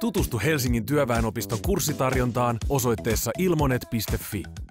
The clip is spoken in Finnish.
Tutustu Helsingin työväenopiston kurssitarjontaan osoitteessa ilmonet.fi.